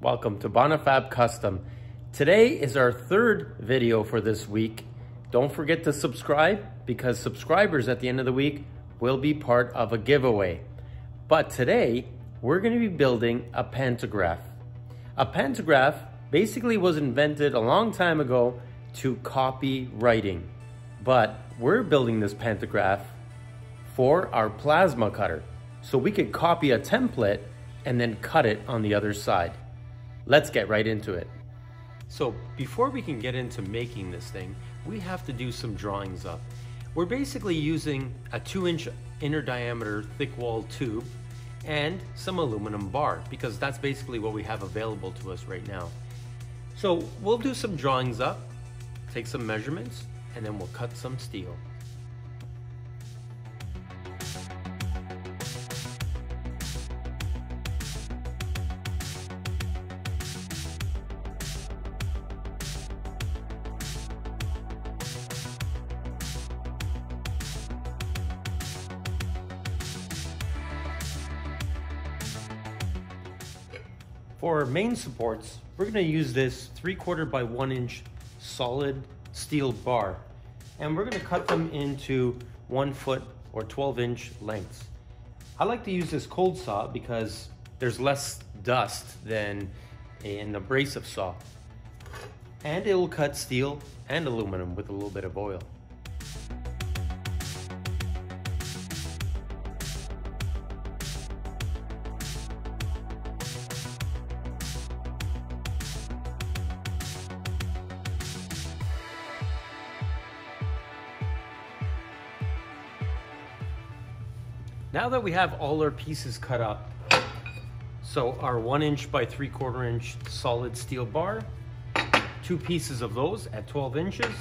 Welcome to Bonifab Custom. Today is our third video for this week. Don't forget to subscribe because subscribers at the end of the week will be part of a giveaway. But today, we're gonna be building a pantograph. A pantograph basically was invented a long time ago to copy writing. But we're building this pantograph for our plasma cutter. So we could copy a template and then cut it on the other side. Let's get right into it. So before we can get into making this thing, we have to do some drawings up. We're basically using a two inch inner diameter thick wall tube and some aluminum bar because that's basically what we have available to us right now. So we'll do some drawings up, take some measurements, and then we'll cut some steel. For main supports, we're gonna use this three quarter by one inch solid steel bar. And we're gonna cut them into one foot or 12 inch lengths. I like to use this cold saw because there's less dust than an abrasive saw. And it will cut steel and aluminum with a little bit of oil. Now that we have all our pieces cut up, so our one inch by three quarter inch solid steel bar, two pieces of those at 12 inches,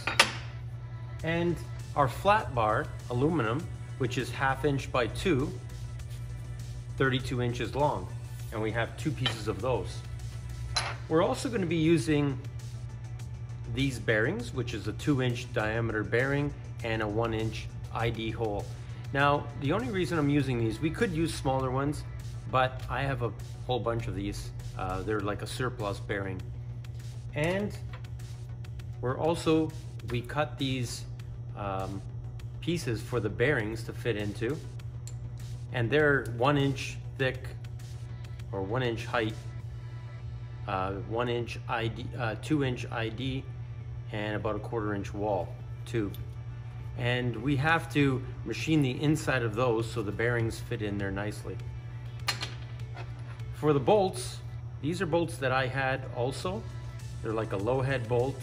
and our flat bar, aluminum, which is half inch by two, 32 inches long, and we have two pieces of those. We're also gonna be using these bearings, which is a two inch diameter bearing and a one inch ID hole. Now, the only reason I'm using these, we could use smaller ones, but I have a whole bunch of these. Uh, they're like a surplus bearing. And we're also, we cut these um, pieces for the bearings to fit into. And they're one inch thick or one inch height, uh, one inch ID, uh, two inch ID, and about a quarter inch wall tube and we have to machine the inside of those so the bearings fit in there nicely. For the bolts, these are bolts that I had also. They're like a low head bolt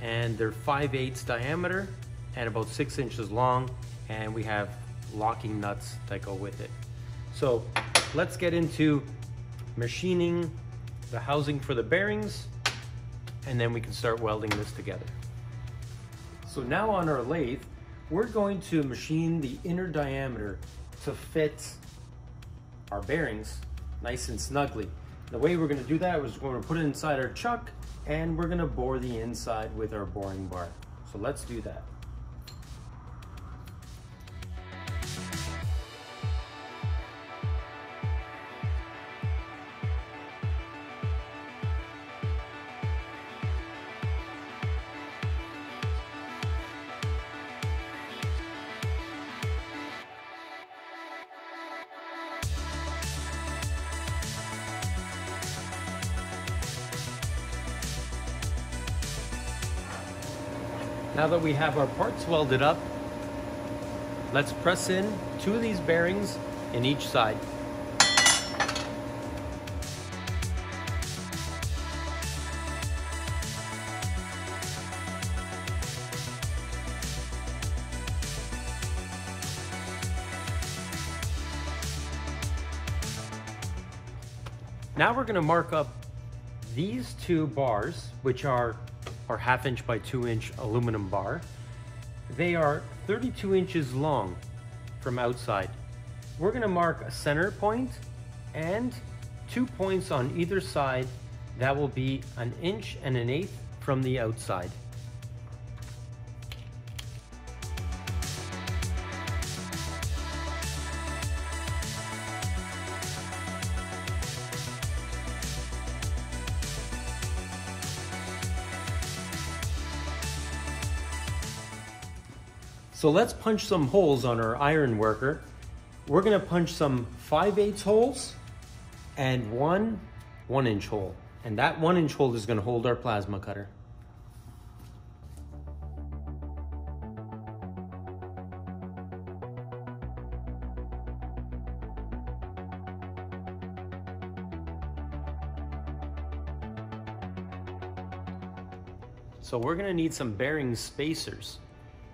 and they're 5 8 diameter and about 6 inches long and we have locking nuts that go with it. So let's get into machining the housing for the bearings and then we can start welding this together. So now on our lathe, we're going to machine the inner diameter to fit our bearings nice and snugly. The way we're gonna do that is we're gonna put it inside our chuck and we're gonna bore the inside with our boring bar. So let's do that. Now that we have our parts welded up, let's press in two of these bearings in each side. Now we're gonna mark up these two bars, which are our half inch by two inch aluminum bar. They are 32 inches long from outside. We're gonna mark a center point and two points on either side that will be an inch and an eighth from the outside. So let's punch some holes on our iron worker. We're gonna punch some 5 8 holes and one one inch hole. And that one inch hole is gonna hold our plasma cutter. So we're gonna need some bearing spacers.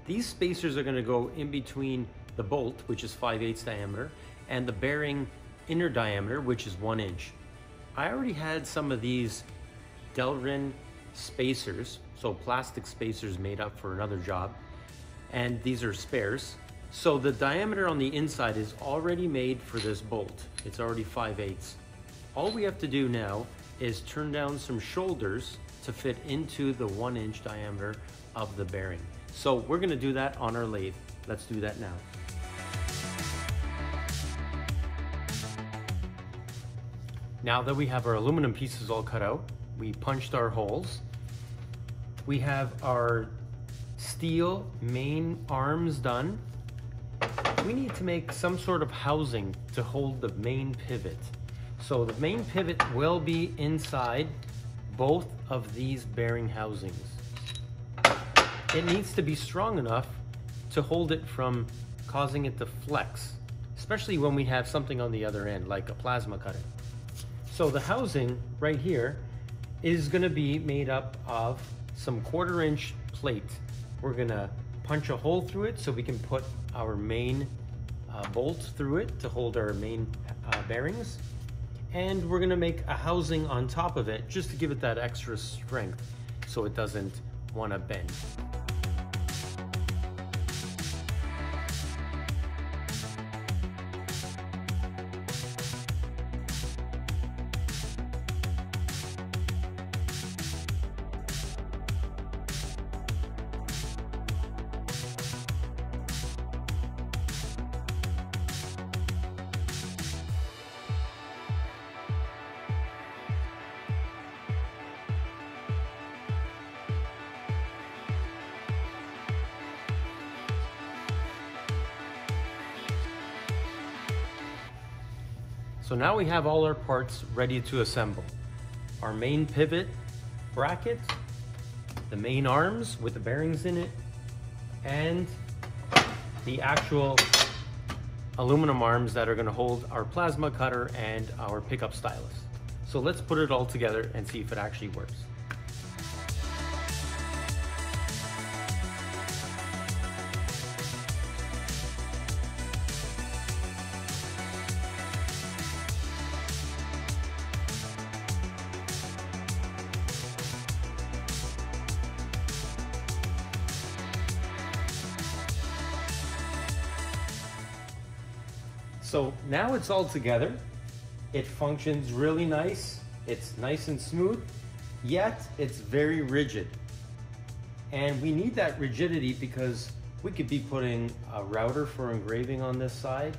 These spacers are gonna go in between the bolt, which is 5 8 diameter, and the bearing inner diameter, which is one inch. I already had some of these Delrin spacers, so plastic spacers made up for another job, and these are spares. So the diameter on the inside is already made for this bolt. It's already 5 8 All we have to do now is turn down some shoulders to fit into the one inch diameter of the bearing. So we're gonna do that on our lathe. Let's do that now. Now that we have our aluminum pieces all cut out, we punched our holes. We have our steel main arms done. We need to make some sort of housing to hold the main pivot. So the main pivot will be inside both of these bearing housings. It needs to be strong enough to hold it from causing it to flex, especially when we have something on the other end, like a plasma cutter. So the housing right here is gonna be made up of some quarter inch plate. We're gonna punch a hole through it so we can put our main uh, bolt through it to hold our main uh, bearings and we're gonna make a housing on top of it just to give it that extra strength so it doesn't wanna bend. So now we have all our parts ready to assemble. Our main pivot bracket, the main arms with the bearings in it, and the actual aluminum arms that are gonna hold our plasma cutter and our pickup stylus. So let's put it all together and see if it actually works. So now it's all together. It functions really nice. It's nice and smooth, yet it's very rigid. And we need that rigidity because we could be putting a router for engraving on this side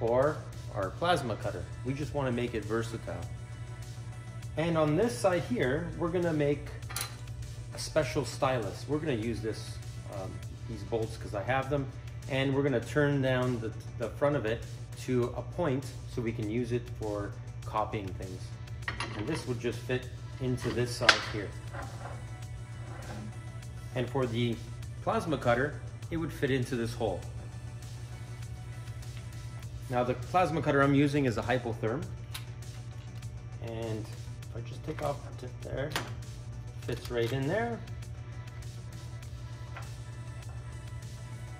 or our plasma cutter. We just want to make it versatile. And on this side here, we're gonna make a special stylus. We're gonna use this, um, these bolts because I have them, and we're gonna turn down the, the front of it to a point so we can use it for copying things. And this would just fit into this side here. And for the plasma cutter, it would fit into this hole. Now the plasma cutter I'm using is a Hypertherm. And if I just take off the tip there, fits right in there.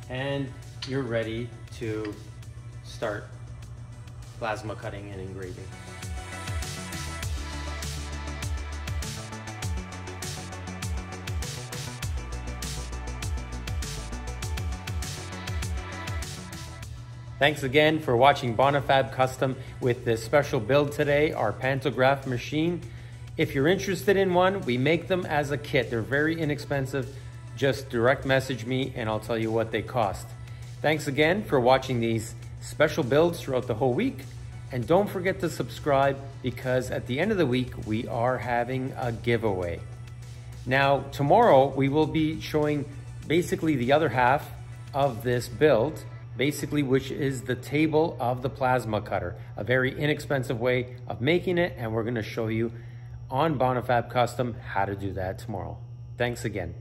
And you're ready to start plasma cutting and engraving. Thanks again for watching Bonifab Custom with this special build today, our pantograph machine. If you're interested in one, we make them as a kit. They're very inexpensive. Just direct message me and I'll tell you what they cost. Thanks again for watching these special builds throughout the whole week. And don't forget to subscribe because at the end of the week, we are having a giveaway. Now, tomorrow we will be showing basically the other half of this build, basically which is the table of the plasma cutter. A very inexpensive way of making it and we're gonna show you on Bonifab Custom how to do that tomorrow. Thanks again.